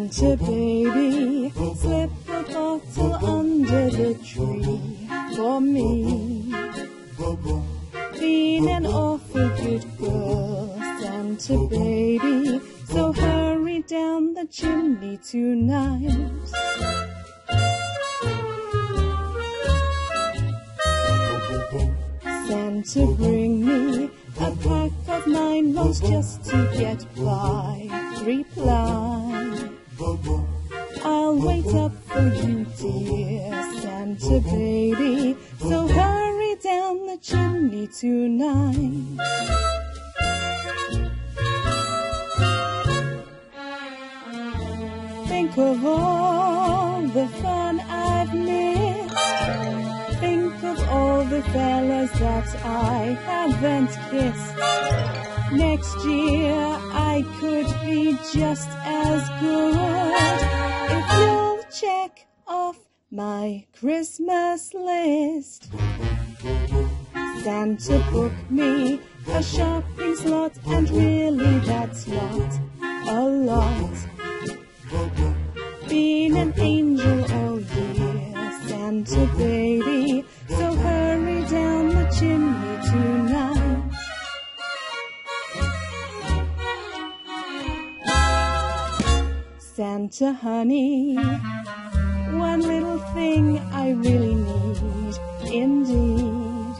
Santa baby, slip a bottle under the tree for me. Been an awful good girl, Santa baby, so hurry down the chimney tonight. Santa bring me a pack of nine logs just to get by. Reply. I'll wait up for you, dear Santa baby. So hurry down the chimney tonight. Think of all the fun I've missed. Think of all the fellas that I haven't kissed. Next year I could be just as good check off my Christmas list. Santa booked me a shopping slot and really that's not a lot. Been an angel all year, Santa Santa honey, one little thing I really need, indeed.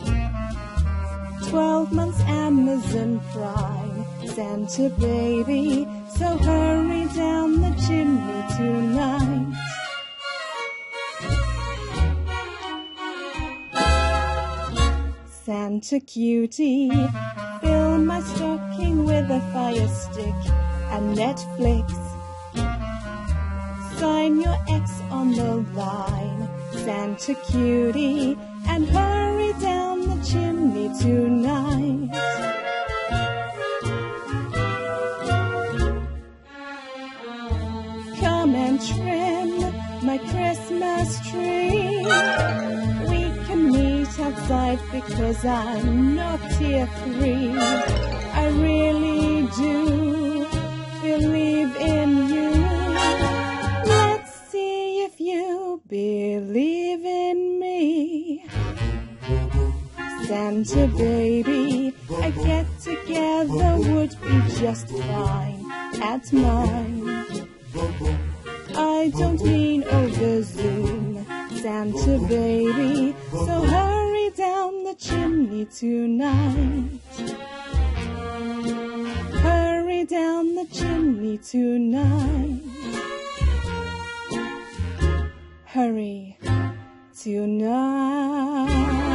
Twelve months Amazon Prime, Santa baby, so hurry down the chimney tonight. Santa cutie, fill my stocking with a fire stick and Netflix. Sign your X on the line, Santa cutie, and hurry down the chimney tonight. Come and trim my Christmas tree. We can meet outside because I'm not tier three. I really Santa baby, a get together would be just fine at mine. I don't mean over Zoom, Santa baby, so hurry down the chimney tonight. Hurry down the chimney tonight. Hurry tonight.